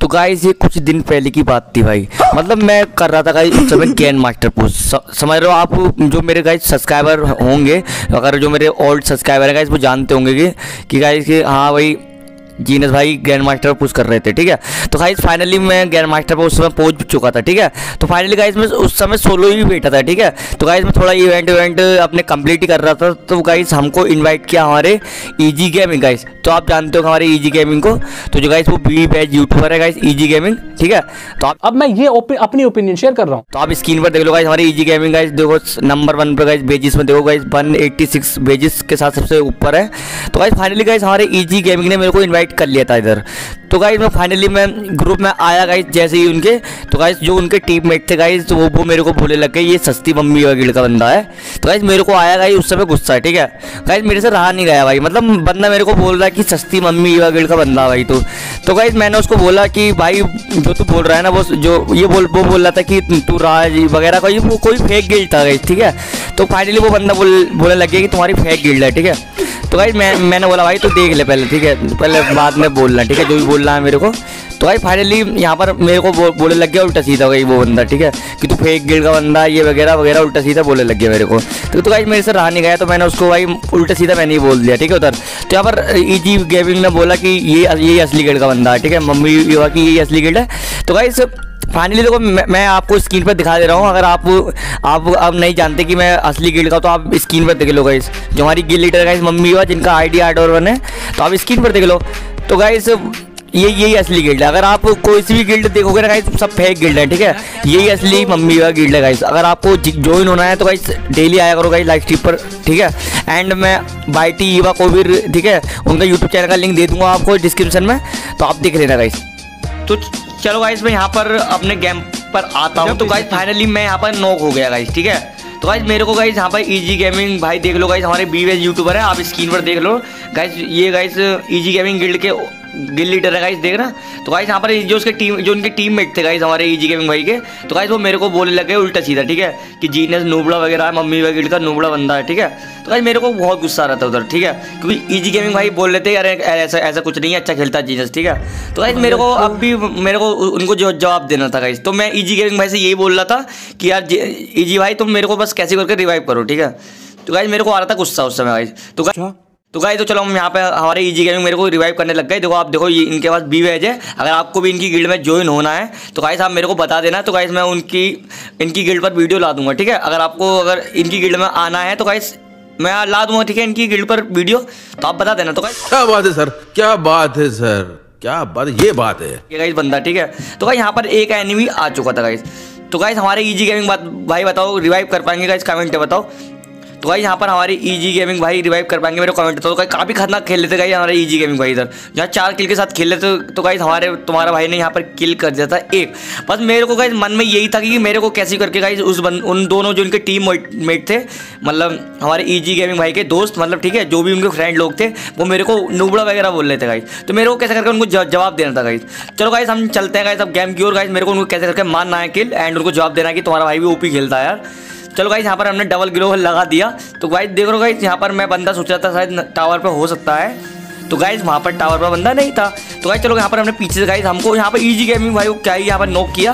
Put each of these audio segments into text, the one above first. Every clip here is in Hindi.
तो गाइस ये कुछ दिन पहले की बात थी भाई। मतलब मैं कर रहा था गाइस उस समय गैन मास्टर पोस्ट समझ रहे हो आप जो मेरे गाइस सब्सक्राइबर होंगे, अगर जो मेरे ओल्ड सब्सक्राइबर हैं गाइस वो जानते होंगे कि कि गाइस कि हाँ भाई जीनस भाई ग्रैंड मास्टर पुश कर रहे थे ठीक है? तो गाइस फाइनली मैं ग्रैंड मास्टर पर उस समय पहुँच चुका था ठीक है? तो फाइनली गाइस मैं उस समय सोलो ही बैठा था ठीक है? तो गाइस मैं थोड़ा इवेंट इवेंट अपने कंप्लीट ही कर रहा था तो गाइस हमको इनवाइट किया हमारे ईजी गेमिंग गाइस तो आप जानते हो हमारे ईजी गेमिंग को? तो जो गाइस वो बी बैच यूट्यूबर है गाइस ईजी गेमिंग ठीक है? तो आप अब मैं ये अपनी ओपिनियन शेयर कर रहा हूँ। तो आप स्क्रीन पर देख लो गाइस हमारे ईजी गेमिंग गाइस देखो नंबर वन पर गाइस बेजिस में देखो गाइस 186 बेजिस के साथ सबसे ऊपर है। तो गाइस फाइनली गाइस हमारे ईजी गेमिंग ने मेरे को इनवाइट कर लिया था इधर। तो गाइज़ मैं फाइनली मैं ग्रुप में आया गाइज़ जैसे ही उनके तो गाइज़ जो उनके टीम मेट थे गाइज़ तो वो वो मेरे को बोले लग गए, ये सस्ती मम्मी वगैरह का बंदा है। तो गाइज़ मेरे को आया गाइज़ उस समय गुस्सा ठीक है? गाइज़ मेरे से रहा नहीं गया भाई। मतलब बंदा मेरे को बोल रहा है कि सस्ती मम्मी वगैरह का बंदा भाई तो। तो गाइज़ मैंने उसको बोला कि, भाई, जो तू बोल रहा है ना, वो जो ये बोल वो बोल रहा था कि तू राज वगैरह का वो कोई फेक गिल्ड था गाइज़ ठीक है? तो फाइनली वो बंदा बोल बोलने लग गया कि तुम्हारी फेक गिल्ड है, ठीक है? तो भाई मैं मैंने बोला, भाई, तू देख ले पहले, ठीक है? पहले बाद में बोलना ठीक है? जो भी बोलना है मेरे को। तो भाई फाइनली यहाँ पर मेरे को बो, बोलने लग गया उल्टा सीधा गई वो बंदा ठीक है? कि तू फेक गिर का बंदा ये वगैरह वगैरह उल्टा सीधा बोलने लग गया मेरे को। तो तो भाई मेरे से रहा नहीं गया तो मैंने उसको भाई उल्टा सीधा मैंने ही बोल दिया ठीक है उधर? तो यहाँ पर ईजी गेमिंग ने बोला कि ये ये असली गेड़ का बंदा है ठीक है? मम्मी युवा की ये असली गेड़ है। तो भाई फाइनली देखो मैं, आपको स्क्रीन पर दिखा दे रहा हूँ। अगर आप आप अब नहीं जानते कि मैं असली गिल्ड का तो आप स्क्रीन पर देख लो गाइस जो हमारी गिल लीडर गाइस मम्मी हुआ जिनका आई डी आर्ट और वन है तो आप स्क्रीन पर देख लो। तो गाइस ये यही असली गिल्ड है। अगर आप कोई सी भी गिल्ड देखोगे ना गाइस सब फेक गिल्ड है ठीक है? यही असली मम्मी का गिल्ड है गाइस अगर आपको ज्वाइन होना है तो गाइस डेली आया करो गाइस लाइव स्ट्रीम पर ठीक है? एंड मैं बाई टी ईवा को भी ठीक है? उनका यूट्यूब चैनल का लिंक दे दूँगा आपको डिस्क्रिप्शन में। तो आप देख लेना गाइस तो चलो गाइस मैं यहाँ पर अपने गेम पर आता हूँ। तो गाइस फाइनली मैं यहाँ पर नॉक हो गया गाइस ठीक है? तो गाइस मेरे को गाइस यहाँ पर इजी गेमिंग भाई देख लो गाइस हमारे बी यूट्यूबर है आप स्क्रीन पर देख लो। गाइस ये गाइस इजी गेमिंग गिल्ड के गिल लीडर है गाइस देख रहा तो गाइस यहाँ पर जो उसके टीम जो उनके टीम मेट थे गाइस हमारे ईजी गेमिंग भाई के तो गाइस वो मेरे को बोलने लगे उल्टा सीधा, ठीक है? कि जीनियस नूबड़ा वगैरह मम्मी वगैरह का नूबड़ा बंदा है, ठीक है? तो गाइस मेरे को बहुत गुस्सा आ रहा था उधर, ठीक है? क्योंकि ईजी गेमिंग भाई बोल रहे थे, अरे ऐसा ऐसा कुछ नहीं है अच्छा खेलता है जीनियस ठीक है? तो गाइस मेरे को अब भी मेरे को उनको जो जवाब देना था गाइस तो मैं ईजी गेमिंग भाई से यही बोल रहा था कि यार ईजी भाई, तुम मेरे को बस कैसे करके रिवाइव करो, ठीक है? तो गाइस मेरे को आ रहा था गुस्सा उस समय गाइस तो गाइस तो गाइस तो चलो हम यहाँ पे हमारे इजी गेमिंग मेरे को रिवाइव करने लग गए। देखो आप देखो ये इनके पास बी वेज है। अगर आपको भी इनकी गिल्ड में ज्वाइन होना है तो गाइस आप मेरे को बता देना। तो गाइस मैं उनकी इनकी गिल्ड पर वीडियो ला दूँगा ठीक है? अगर आपको अगर इनकी गिल्ड में आना है तो गाइस मैं ला दूँगा ठीक है इनकी गिल्ड पर वीडियो तो आप बता देना तो गाइस क्या बात है सर? क्या बात है सर? क्या बात ये बात है। ये गाइस बंदा ठीक है? तो गाइस यहाँ पर एक एनिमी आ चुका था गाइस तो गाइस हमारे इजी गेमिंग बात भाई बताओ रिवाइव कर पाएँगे गाइस कमेंट बताओ। तो भाई यहाँ पर हमारी इजी गेमिंग भाई रिवाइव कर पाएँगे मेरे कमेंट तो काफ़ी खतरनाक खेल लेते गाई हमारे इजी गेमिंग भाई इधर। जहाँ चार किल के साथ खेल लेते तो गाइज़ हमारे, तुम्हारा भाई ने यहाँ पर किल कर दिया था एक। बस मेरे को गाइज़ मन में यही था कि मेरे को कैसे करके गाइज़ उस बन, उन दोनों जो उनके टीम मेट थे मतलब हमारे ईजी गेमिंग भाई के दोस्त मतलब ठीक है, जो भी उनके फ्रेंड लोग थे, वो मेरे को नुबड़ा वगैरह बोल रहे थे गाइज़ तो मेरे को कैसे करके उनको जवाब देना था गाइज़ चलो गाइज़ हम चलते हैं गाइज़ अब गेम की ओर। गाइज़ मेरे को उनको कैसे करके मानना है किल एंड उनको जवाब देना है कि तुम्हारा भाई भी ओपी खेलता है यार। चलो गाइज़ यहाँ पर हमने डबल ग्लो लगा दिया। तो गाइज़ देख लो गाइज़ यहाँ पर मैं बंदा सोच रहा था शायद टावर पर हो सकता है। तो गाइज़ वहाँ पर टावर पर बंदा नहीं था। तो गाइज़ चलो यहाँ पर हमने पीछे से गाइज़ हमको यहाँ पर इजी गेमिंग भाई, क्या ही यहाँ पर नोक किया।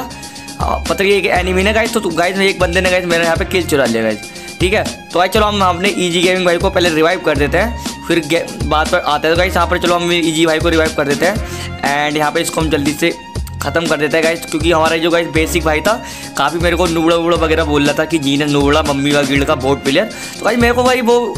पता एक एनिमी ने गाइज़ तो गाइज़ एक बंदे ने गाइज़ मेरे यहाँ पे किल चुरा लिया गाइज़ ठीक है? तो भाई चलो हम अपने इजी गेमिंग भाई को पहले रिवाइव कर देते हैं। फिर बात पर आते हैं तो गाइस यहाँ पर चलो हम इजी भाई को रिवाइव कर देते हैं। एंड यहाँ पे इसको हम जल्दी से ख़त्म कर देता है गाइस क्योंकि हमारा जो गाइस बेसिक भाई था, काफ़ी मेरे को नुबड़ा वुबड़ा वगैरह बोल रहा था कि जी ने नुबड़ा, मम्मी का गिल्ड का बोर्ड प्लेयर तो भाई मेरे को भाई वो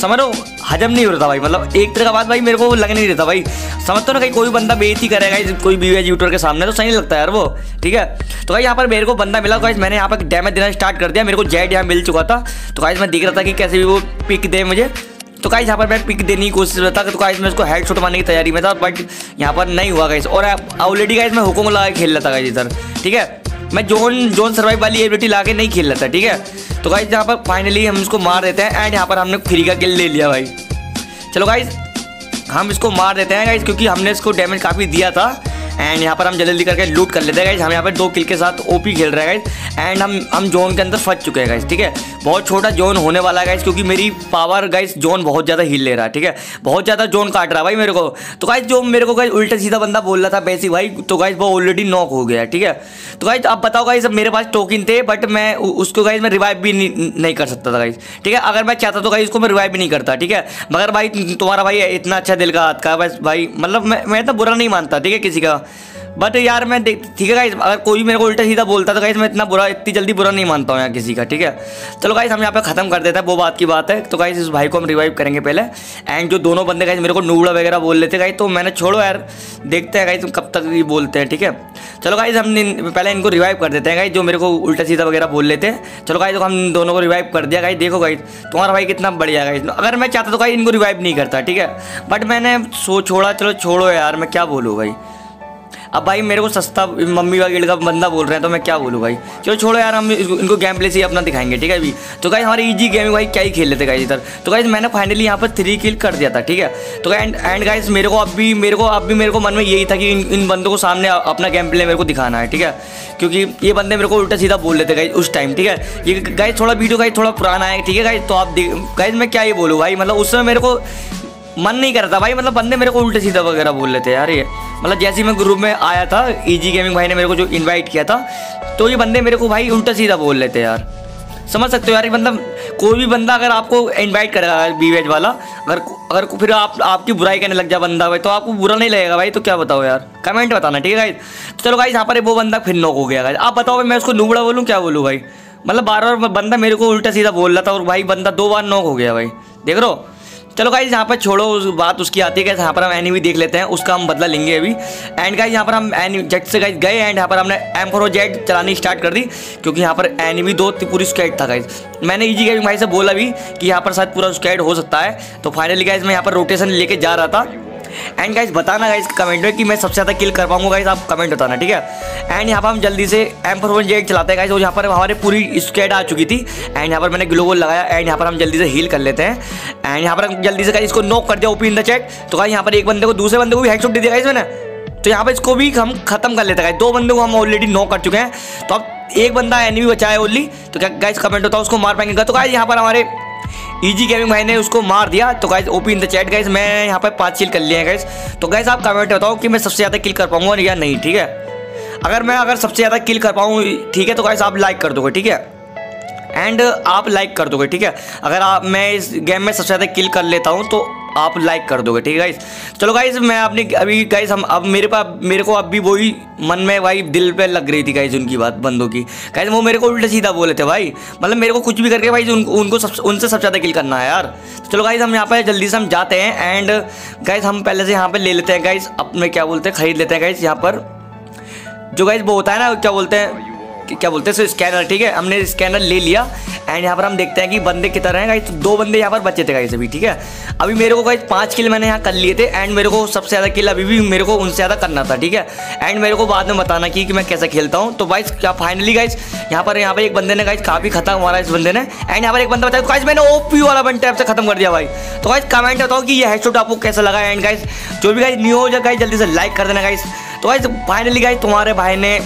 समझ, हजम नहीं हो रहा था भाई। मतलब एक तरह का बात भाई मेरे को लग नहीं रहता भाई। समझते ना कहीं कोई बंदा बेइज्जती करेगा कोई बी वे यूटर के सामने तो सही नहीं लगता यार वो, ठीक है? तो भाई यहाँ पर मेरे को बंदा मिला गाइस मैंने यहाँ पर डैमेज देना स्टार्ट कर दिया, मेरे को जेड यहाँ मिल चुका था। तो गाइस मैं देख रहा था कि कैसे भी वो पिक दे मुझे। तो गाइस यहाँ पर मैं पिक देने की कोशिश करता तो गाइस मैं उसको हेड शॉट मारने की तैयारी में था बट यहाँ पर नहीं हुआ गाइस और ऑलरेडी गाइस मैं हुकुम लगा खेल रहा था गाइस इधर, ठीक है? मैं जोन जोन सर्वाइव वाली एबिलिटी ला के नहीं खेल रहा था, ठीक है? तो गाइस यहाँ पर फाइनली हम इसको मार देते हैं एंड यहाँ पर हमने फ्री का किल ले लिया भाई। चलो गाइस हम इसको मार देते हैं गाइस क्योंकि हमने इसको डैमेज काफ़ी दिया था। एंड यहाँ पर हम जल्दी करके लूट कर लेते हैं गाइज़ हम यहाँ पर दो किल के साथ ओपी खेल रहे हैं गाइज़ एंड हम हम जोन के अंदर फंस चुके हैं गाइज़ ठीक है? बहुत छोटा जोन होने वाला गाइज़ क्योंकि मेरी पावर गाइज़ जोन बहुत ज़्यादा हिल ले रहा है ठीक है? बहुत ज़्यादा जोन काट रहा है भाई मेरे को। तो गाइज़ जो मेरे को गाइज़ उल्टा सीधा बंदा बोल रहा था पैसी भाई तो गाइस वो ऑलरेडी नॉक हो गया ठीक है? तो गाइज़ अब बताओ गाइज़ मेरे पास टोकन थे बट मैं उसको गाइज़ मैं रिवाइव भी नहीं, कर सकता था गाइज़ ठीक है? अगर मैं चाहता तो गाइज़ उसको मैं रिवाइव भी नहीं करता ठीक है? मगर भाई तुम्हारा भाई इतना अच्छा दिल का हाथ का बस भाई मतलब मैं मैं इतना बुरा नहीं मानता ठीक है किसी का? बट यार मैं देख, ठीक है गाइस अगर कोई मेरे को उल्टा सीधा बोलता तो गाइस मैं इतना बुरा, इतनी जल्दी बुरा नहीं मानता हूँ यार किसी का, ठीक है? चलो गाइस हम यहाँ पे ख़त्म कर देते हैं, वो बात की बात है। तो गाइस इस भाई को हम रिवाइव करेंगे पहले। एंड जो दोनों बंदे गाइस मेरे को नूबड़ा वगैरह बोल लेते गाइस तो मैंने छोड़ो यार, देखते हैं गाइस कब तक ये बोलते हैं, ठीक है? चलो गाइस हम पहले इनको रिवाइव कर देते हैं गाइस जो मेरे को उल्टा सीधा वगैरह बोल लेते हैं। चलो गाइस तो हम दोनों को रिवाइव कर दिया गाइस देखो गाइस तुम्हारा भाई कितना बढ़िया गाइस अगर मैं चाहता तो गाइस इनको रिवाइव नहीं करता, ठीक है? बट मैंने सो, छोड़ा, चलो छोड़ो यार, मैं क्या बोलूँ भाई? अब भाई मेरे को सस्ता मम्मी गिल्ड का बंदा बोल रहे हैं तो मैं क्या बोलूँ भाई? चलो छोड़ो यार, हम इनको गेम प्ले से ही अपना दिखाएँगे, ठीक है अभी? तो गाइज़ हमारी इजी गेम भाई, क्या ही खेल लेते गाइज़ इधर? तो गाइज़ मैंने फाइनली यहाँ पर थ्री किल कर दिया था, ठीक है? तो एंड एंड गाइज़ मेरे को अब भी, मेरे को अब भी, मेरे को मन में यही था कि इन इन बंदों को सामने अपना गेम प्ले मेरे को दिखाना है, ठीक है? क्योंकि ये बंदे मेरे को उल्टा सीधा बोल लेते गाइज़ उस टाइम ठीक है? ये गाइज़ थोड़ा वीडियो गाइज़ थोड़ा पुराना है, ठीक है गाइज़ तो आप गाइज़ मैं क्या ही बोलूँ भाई? मतलब उस समय मेरे को मन नहीं करता भाई मतलब बंदे मेरे को उल्टे सीधा वगैरह बोल लेते यार ये। मतलब जैसे मैं ग्रुप में आया था इजी गेमिंग भाई ने मेरे को जो इनवाइट किया था तो ये बंदे मेरे को भाई उल्टा सीधा बोल लेते यार। समझ सकते हो यार मतलब कोई भी बंदा अगर आपको इनवाइट करेगा बी वेज वाला, अगर अगर फिर आप, आपकी बुराई करने लग जाए बंदा भाई तो आपको बुरा नहीं लगेगा भाई तो क्या बताओ यार। कमेंट बताना, ठीक है भाई तो चलो भाई यहाँ पर वो बंदा फिर नोक हो गया भाई आप बताओ भाई, मैं उसको नूबड़ा बोलूँ, क्या बोलूँ भाई? मतलब बार बार बंदा मेरे को उल्टा सीधा बोल रहा था और भाई बंदा दो बार नोक हो गया भाई। देख रहे हो? चलो गाइज़ यहाँ पर छोड़ो उस बात, उसकी आती है यहाँ पर हम एनिमी देख लेते हैं, उसका हम बदला लेंगे अभी। एंड गाइज़ यहाँ पर हम एनिमी जेट से गाइज़ गए एंड यहाँ पर हमने एम फोर जेट चलानी स्टार्ट कर दी, क्योंकि यहाँ पर एनिमी दो पूरी स्कैड था गाइज़ मैंने इजी गाइज़ भाई से बोला भी कि यहाँ पर शायद पूरा स्कैड हो सकता है। तो फाइनली गाइज़ मैं यहाँ पर रोटेशन लेके जा रहा था। एंड गाइज़ बताना गाइज़ कमेंट में कि मैं सबसे ज़्यादा किल कर पाऊँगा गाइज़ आप कमेंट बताना, ठीक है? एंड यहाँ पर हम जल्दी से एम फोर वन जेट चलाते हैं गाइज़ और यहाँ पर हमारे पूरी स्केट आ चुकी थी। एंड यहाँ पर मैंने ग्लोबल लगाया एंड यहाँ पर हम जल्दी से हील कर लेते हैं। एंड यहाँ पर हम जल्दी से गाइज़ इसको नोक कर दिया ओपी इन द चैट तो गाइज़ यहाँ पर एक बंदे को, दूसरे बंदे को भी हेडशॉट दे दिया गाइज़ मैंने। तो यहाँ पर इसको भी हम खत्म कर लेते हैं दो बंदे को हम ऑलरेडी नोक कर चुके हैं। तो अब एक बंदा एनिमी बचा है ओनली तो क्या गाइज़ कमेंट होता है उसको मार पाएँगे। तो गाइज़ यहाँ पर हमारे इजी गेमिंग भाई ने उसको मार दिया। तो guys OP in the chat guys मैं यहाँ पर पाँच किल कर लिए हैं गाइज़ तो गाइज़ आप कमेंट बताओ कि मैं सबसे ज़्यादा किल कर पाऊँगा या नहीं, ठीक है? अगर मैं अगर सबसे ज़्यादा किल कर पाऊँ, ठीक है तो गाइज़ आप लाइक कर दोगे, ठीक है? एंड आप लाइक कर दोगे, ठीक है? अगर आप, मैं इस गेम में सबसे ज़्यादा किल कर लेता हूँ तो आप लाइक कर दोगे ठीक है गाइस चलो गाइस मैं अपनी अभी गाइस हम अब मेरे पास मेरे को अब भी वही मन में भाई दिल पे लग रही थी गाइस उनकी बात बंदों की। गाइस वो मेरे को उल्टा सीधा बोले थे भाई। मतलब मेरे को कुछ भी करके भाई उन, उनको सब उनसे सबसे ज़्यादा किल करना है यार। चलो गाइस हम यहाँ पे जल्दी से हम जाते हैं एंड गाइस हम पहले से यहाँ पे ले लेते हैं गाइस अपने क्या बोलते हैं खरीद लेते हैं गाइस यहाँ पर। जो गाइस वो होता है ना क्या बोलते हैं? क्या बोलते हैं स्कैनर ठीक है? हमने स्कैनर ले लिया एंड यहाँ पर हम देखते हैं कि बंदे कितना हैं गाइस दो बंदे यहाँ पर बचे थे गाइस अभी ठीक है? अभी मेरे को गाइस पाँच किल मैंने यहाँ कर लिए थे एंड मेरे को सबसे ज़्यादा किल अभी भी मेरे को उनसे ज़्यादा करना था ठीक है? एंड मेरे को बाद में बताना कि, मैं कैसे खेलता हूँ। तो गाइस क्या फाइनली गाइस यहाँ पर यहाँ पर एक बंदे ने गाइस काफ़ी खत्म मारा इस बंदे ने एंड यहाँ पर एक बंदा बताया गाइस मैंने ओपी वाला बन टाइप से खत्म कर दिया भाई। तो गाइस कमेंट बताओ कि ये हेडशॉट आपको कैसा लगा एंड गाइस जो भी गाइस न्यू हो जाए गाइस जल्दी से लाइक कर देना गाइस तो गाइस फाइनली गाइस तुम्हारे भाई ने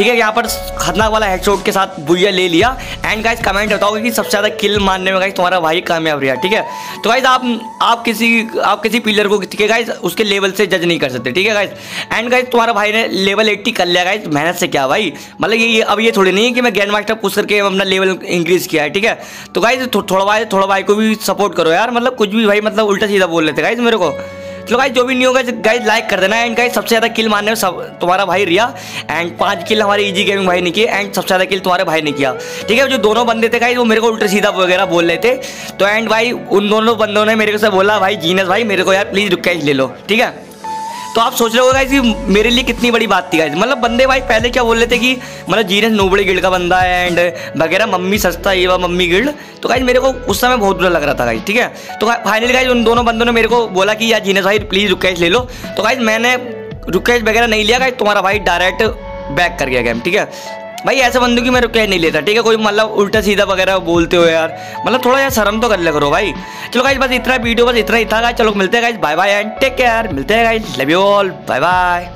ठीक है, यहाँ पर खतरनाक वाला हेडशॉट के साथ बुया ले लिया। एंड गाइज़ कमेंट बताओगे कि सबसे ज़्यादा किल मारने में गाइज़ तुम्हारा भाई कामयाब रहा, ठीक है? तो गाइज़ आप आप किसी आप किसी पिलर को, ठीक है गाइज़ उसके लेवल से जज नहीं कर सकते, ठीक है गाइज़ एंड गाइज़ तुम्हारा भाई ने लेवल एट्टी कर लिया गाइज़ मेहनत से क्या भाई? मतलब ये अब ये थोड़ी नहीं है कि मैं ग्रैंड मास्टर पुश करके अपना लेवल इंक्रीज किया है, ठीक है? तो गाइज़ थोड़ा भाई थोड़ा भाई को भी सपोर्ट करो यार मतलब कुछ भी भाई मतलब उल्टा सीधा बोल लेते गाइज़ मेरे को। चलो गाइज़ जो भी नहीं होगा गाइज़ लाइक कर देना एंड गाइज़ सबसे ज़्यादा किल मारने में सब, तुम्हारा भाई रिया एंड पाँच किल हमारे इजी गेमिंग भाई ने किए एंड सबसे ज़्यादा किल तुम्हारे भाई ने किया। ठीक है, जो दोनों बंदे थे गाइज़ वो मेरे को उल्टे सीधा वगैरह बोल रहे थे। तो एंड भाई, उन दोनों बंदों ने मेरे को से बोला, भाई जीनस भाई, मेरे को यार प्लीज़ रिक्वेस्ट ले लो। ठीक है? तो आप सोच रहे हो गाइज़ कि मेरे लिए कितनी बड़ी बात थी गाइज़ मतलब बंदे भाई पहले क्या बोल रहे थे कि मतलब जीनस नोबड़ी गिल्ड का बंदा है एंड वगैरह, मम्मी सस्ता, ये वा मम्मी गिल्ड। तो गाइज़ मेरे को उस समय बहुत बुरा लग रहा था गाइज़ ठीक है? तो फाइनली गाइज़ उन दोनों बंदों ने मेरे को बोला कि यार जीनस भाई प्लीज़ रुकेश ले लो। तो गाइज़ मैंने रुकेश वगैरह नहीं लिया गाइज़ तुम्हारा भाई डायरेक्ट बैक कर गया गेम ठीक है? भाई, ऐसे बंदों की मैं कह नहीं लेता, ठीक है? कोई मतलब उल्टा सीधा वगैरह बोलते हो यार। मतलब थोड़ा यार शर्म तो कर ले करो भाई। चलो गाइज़ बस इतना वीडियो बस इतना ही था गाइज़ चलो मिलते हैं guys bye bye and take care मिलते हैं guys love you all bye bye